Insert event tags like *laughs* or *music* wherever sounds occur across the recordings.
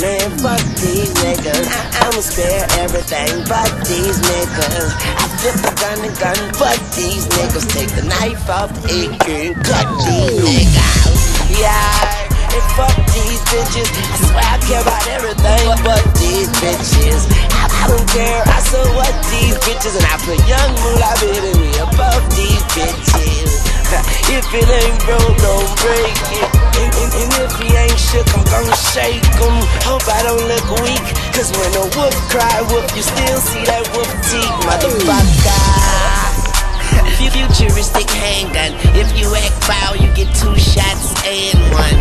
Man, fuck these niggas. I- I'ma spare everything but these niggas. I flip the gun and gun, but these niggas take the knife off the AK cut these niggas. Yeah, and fuck these bitches. I swear I care about everything but these bitches. I, I don't care. I so what these bitches, and I put young moolah baby me above these bitches. *laughs* If it ain't broke, don't break it. Shook, I'm gonna shake him. Hope I don't look weak. Cause when a wolf cry wolf, you still see that wolf teeth, motherfucker. *laughs* Futuristic handgun. If you act foul, you get two shots and one.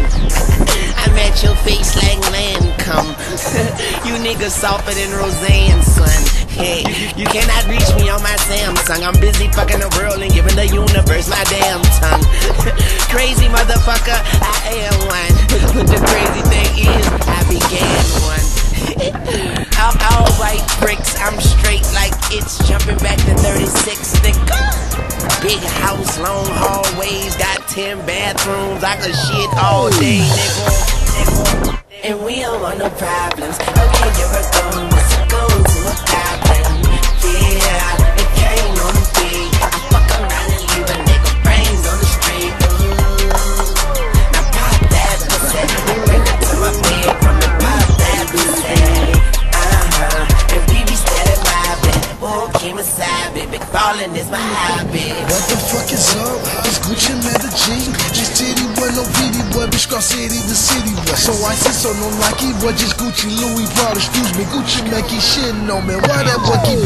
*laughs* I'm at your face like Lancome. *laughs* you niggas softer than Roseanne, son. Hey, you cannot reach me on my Samsung. I'm busy fucking the world and giving the universe my damn tongue. crazy motherfucker, I am the crazy thing is, I began one. *laughs* all, all white bricks, I'm straight like it's jumping back to 36, nigga. Ah, big house, long hallways, got 10 bathrooms, I could shit all day, nigga. And we don't want no problems. Okay, you're Whoa, came aside, baby, falling is my hobby. What the fuck is up? It's Gucci Medellin. This titty boy, no pity boy, bitch, Scar City, the city boy. So I see so no Nike boy, just Gucci, Louis Prada, excuse me, Gucci make shit, no man. Why that boy keep?